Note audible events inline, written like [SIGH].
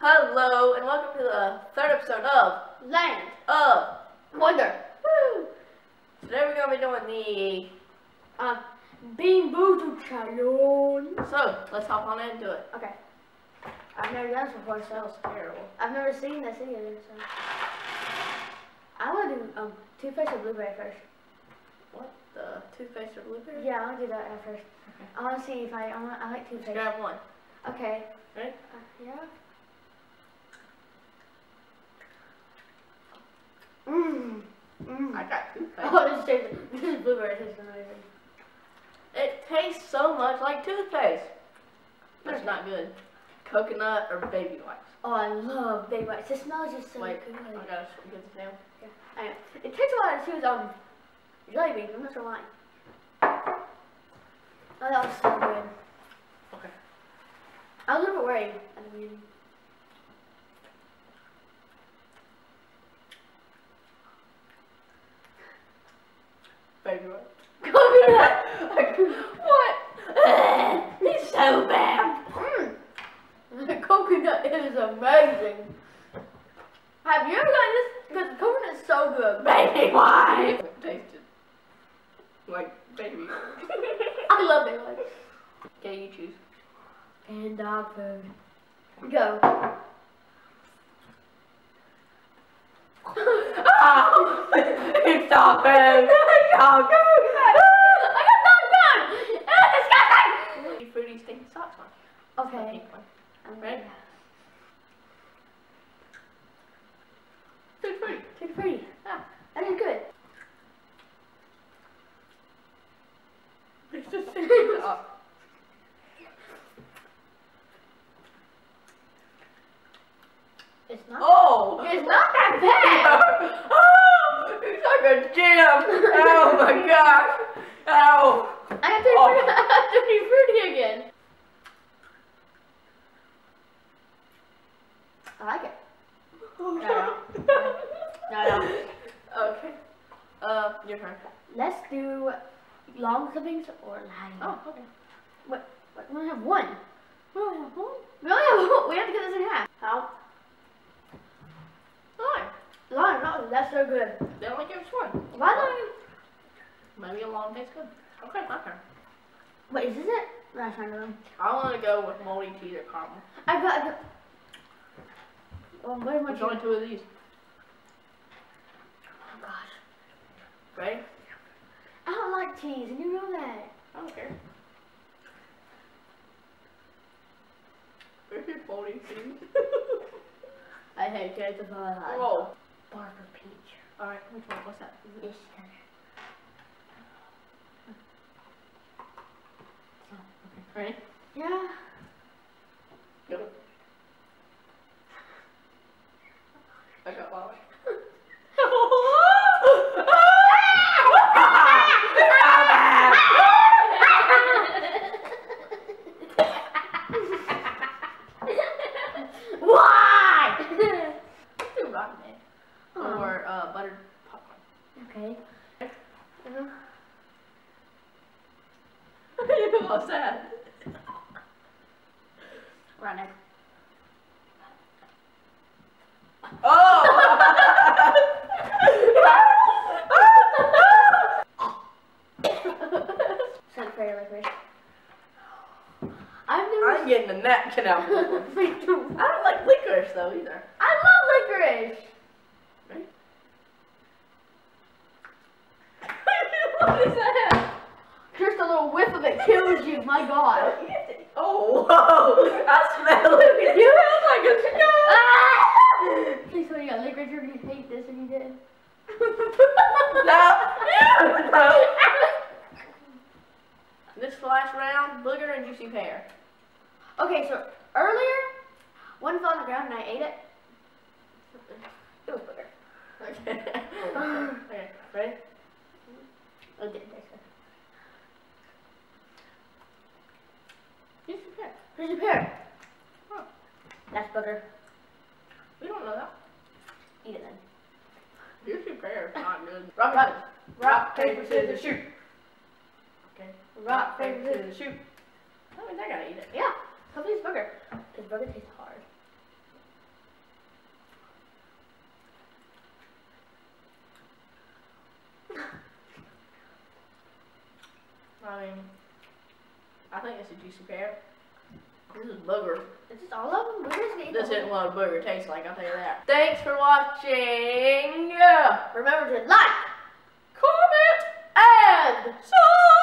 Hello, and welcome to the third episode of Land. of Wonder. Woo. Today we're gonna be doing the Um, Bean Boozled Challenge. So let's hop on into it. Okay. I've never done this before, so Smells terrible. I've never seen this either. So I want to do um toothpaste or blueberry first. What the toothpaste or blueberry? Yeah, I want to do that at first. Okay. I want to see if I I, want, I like toothpaste. Grab one. Okay. Ready? Uh, yeah. I got toothpaste. [LAUGHS] Oh, this tastes. This is blueberry. This is amazing. It tastes so much like toothpaste. That's not good. Coconut or baby wipes. Oh, I love baby wipes. It smells just so Wait, good. I gotta get the tail. I know. It takes a lot to choose um jelly beans. I'm not sure why. Oh, that was so good. Okay. I was a little bit worried at the beginning. Baby wipes. Coconut. what? He's so bad. mm. The coconut is amazing. Have you ever gotten this? Because the coconut is so good. Baby wipes. Tasted like baby. [LAUGHS] I love baby wipes. Okay, you choose. And dog food. Go. Oh, [LAUGHS] it's not bad. Dog [LAUGHS] I got dog food. It's disgusting. Fruity stinky socks one. Okay. I'm Ready? Too pretty. Ah, That is good. it's just stinky socks. It's not. Oh! It's not that [LAUGHS] bad. oh! It's like a gem! Oh my gosh! Ow! I have to Oh. [LAUGHS] I have to be fruity again. I like it. [LAUGHS] No, No, no. Okay. Uh, your turn. Let's do lawn clippings or line. Oh, okay. What? what? We only have one. We only have one. We only have [LAUGHS] one. We have to get this in half. How? Nine. Line. No, that's so good. They only give us one. Why don't? Maybe a long tastes good. Okay, my turn. Wait, is this it? Not good. I want to go with moldy cheese or caramel. I got. I got. Oh, what am I There's only two of these. Oh gosh. Ready? I don't like cheese, and you know that. I don't care. This is moldy cheese. I hate cake of Whoa. Barber peach. Alright, which one? What's that? This color. Ready? Yeah. Go. I got Molly. Why? Do rotten egg. Or uh, buttered popcorn. okay. Uh, What's that? Egg. Oh! Sounds very licorice. I've never. I'm getting a napkin out of this one. Me too. I don't like licorice though either. I love licorice. Ready? [LAUGHS] what is that? Little whiff of it kills you. My God. [LAUGHS] Oh, whoa! I smell it. [LAUGHS] You smell like a Ah! Please tell me you got licorice. You're gonna hate this if you did. [LAUGHS] No, no. This last round, booger and juicy pear. Okay, so earlier, one fell on the ground and I ate it. It was booger. Okay. [SIGHS] okay, ready? It disappeared. Huh. That's booger. We don't know that. Eat it then. You should is not good. Rock, rock, rock, paper, scissors, shoot. Okay. Rock, paper, scissors, shoot. That means I gotta eat it. Yeah. Something's booger. Cause booger tastes hard. [LAUGHS] I mean, I think it's a juicy pear. This is booger. Is this all of them? Boogers this isn't what a booger tastes like, I'll tell you that. Thanks for watching. Remember to like, comment, and subscribe.